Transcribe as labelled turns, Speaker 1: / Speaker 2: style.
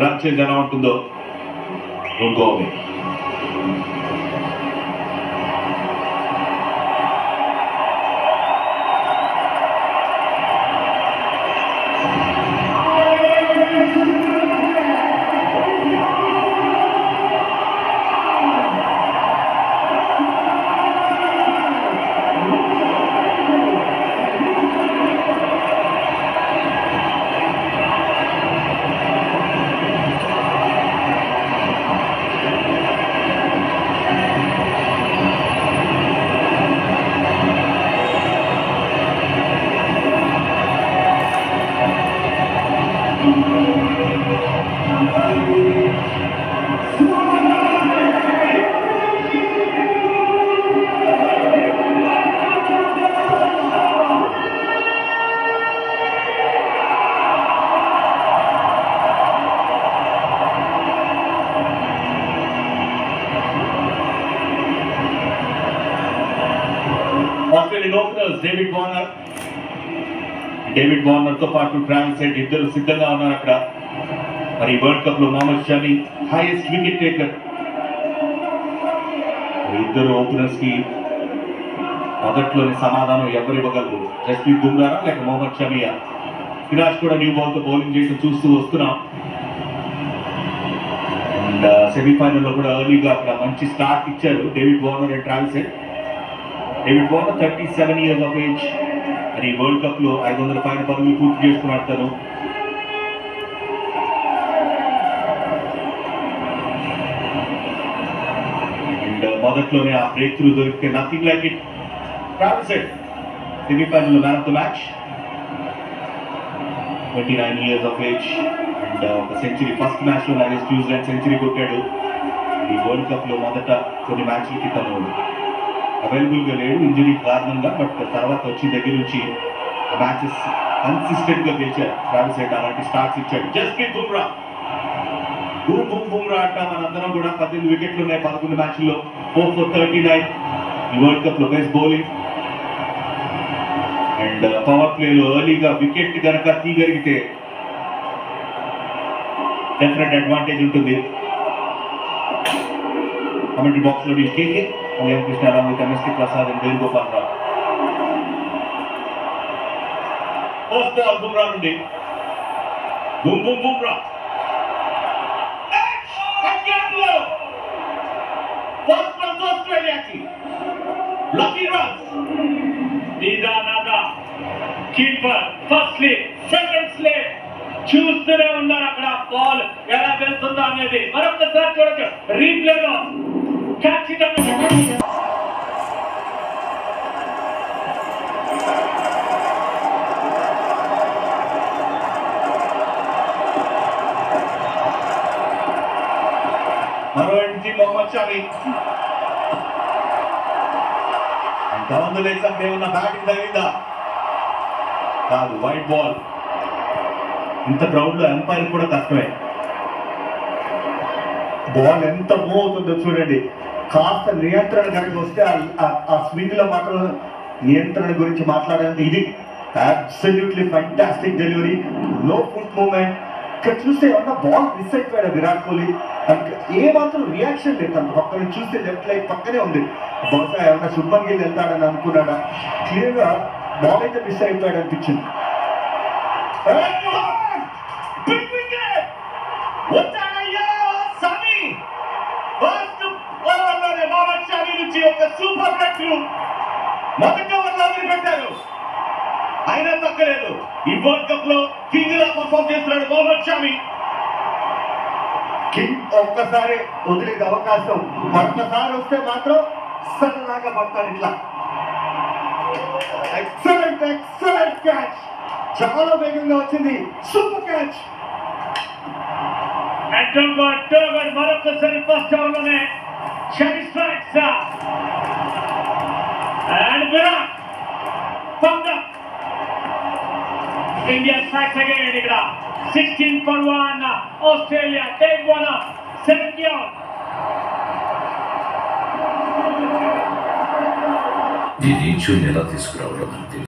Speaker 1: Run చేసి ఎలా ఉంటుందో go away Australian openers David Warner David వార్నర్తో పాటు ట్రావెల్ సెట్ ఇద్దరు సిద్ధంగా ఉన్నారు అక్కడ. మరి వరల్డ్ కప్లో Mohammed Shami highest wicket taker ఇద్దరు ఓపెనర్స్కి మొదట్లోని సమాధానం ఎవరు ఇవ్వగలరు? జస్ప్రీత్ బుమ్రారా లేక మొహమ్మద్ షమియా సిరాజ్ కూడా న్యూ బాల్తో బౌలింగ్ చేయడం చూస్తూ వస్తున్నాం. అండ్ సెమీఫైనల్లో కూడా ఎర్లీగా అక్కడ మంచి స్టార్ట్ ఇచ్చారు David Warner and ట్రాన్సెట్ David Warner thirty seven years of age మరి వరల్డ్ కప్లో ఐదు వందల పైన పరుగులు పూర్తి చేసుకున్నాడు తను. మొదట్లోనే ఆ బ్రేక్ త్రూ దొరికితే nothing like it ట్రాన్సెడ్ semifinal man of the match twenty nine years of age and ఒక సెంచరీ ఫస్ట్ మ్యాచ్లో లో న్యూజిలాండ్ సెంచరీ కొట్టాడు. ఈ వరల్డ్ కప్లో మొదట కొన్ని మ్యాచ్లకి తను అవైలబుల్గా లేడు ఇంజరీ కారణంగా బట్ తర్వాత వచ్చి దగ్గర నుంచి మ్యాచెస్ కన్సిస్టెంట్గా గెలిచారు. ట్రావెల్ సెట్ అలాంటి స్టార్ట్స్ ఇచ్చాడు. జస్ప్రీత్ బుమ్రా బూమ్ బూమ్ బుమ్రా అంట మనందరం కూడా పద్దెనిమిది వికెట్లు ఉన్నాయి పదకొండు మ్యాచ్ల్లో ఫోర్ ఫోర్ థర్టీ నైన్ ఈ వరల్డ్ కప్లో బెస్ట్ బౌలింగ్ అండ్ పవర్ ప్లేలో ఎర్లీగా వికెట్ కనుక తీయగలిగితే డెఫినెట్ అడ్వాంటేజ్ ఉంటుంది. కమెంటరీ బాక్స్లో KK Kalyan Krishna Ram ఎంఎస్కి Prasad and Venugopal Rao. First ball Bumrah నుండి. Boom boom Bumrah. Lucky runs నీదా నాదా keeper first slip second slip చూస్తూనే ఉన్నారు అక్కడ బాల్ ఎలా వెళ్తుందో అనేది మరొకసారి చూడొచ్చు రీప్లేలో ఖచ్చితంగా మరో entry Mohammed Shami down the ఏమన్నా బ్యాటింగ్ తగిలిందా కాదు వైట్ బాల్ ఇంత గ్రౌండ్లో ఎంపైర్ కూడా కష్టమే. బాల్ ఎంత మూవ్ అవుతుందో చూడండి. కాస్త నియంత్రణ కనుక వస్తే ఆ- ఆ- స్వింగ్లో మాత్రం నియంత్రణ గురించి మాట్లాడడానికి ఇది. అబ్సల్యూట్లీ ఫంటాస్టిక్ డెలివరీ లో ఫుట్ మూమెంట్ ఇక్కడ చూస్తే ఏమన్నా బాల్ మిస్ అయిపోయాడు విరాట్ కోహ్లీ? తనకి ఏ మాత్రం రియాక్షన్ లేదు తన. పక్కన చూస్తే లెఫ్ట్ లైట్ పక్కనే ఉంది. బహుశా ఏమన్నా శుభ్మన్ గిల్ వెళ్తాడని అనుకున్నాడా? క్లియర్గా బాల్ అయితే మిస్ అయిపోయాడు అనిపించింది Big wicket! వచ్చాడయ్యా సమీ ఫస్ట్ ఓవర్లోనే మొహమ్మద్ షమి నుంచి ఒక సూపర్ బ్రేక్ త్రూ మొదటి ఓవర్లో పెట్టారు అయినా తగ్గలేదు. ఈ వరల్డ్ కప్లో కింగ్ లా పర్ఫామ్ చేస్తున్నాడు మొహమ్మద్ షమి. కింగ్ ఒక్కసారి వదిలేది అవకాశం. మరొకసారి వస్తే మాత్రం సన్నగా పడతాడు ఇట్లా. ఎక్సలెంట్ ఎక్సలెంట్ క్యాచ్ చాలా వేగంగా వచ్చింది. సూపర్ క్యాచ్
Speaker 2: అడ్డంగా టోగర్ మరొకసారి ఫస్ట్ ఓవర్లోనే Shami strikes and Virat India strikes again, Ikra. 16 for one, Australia take one up, 70
Speaker 3: out. Didi Junior at his crowd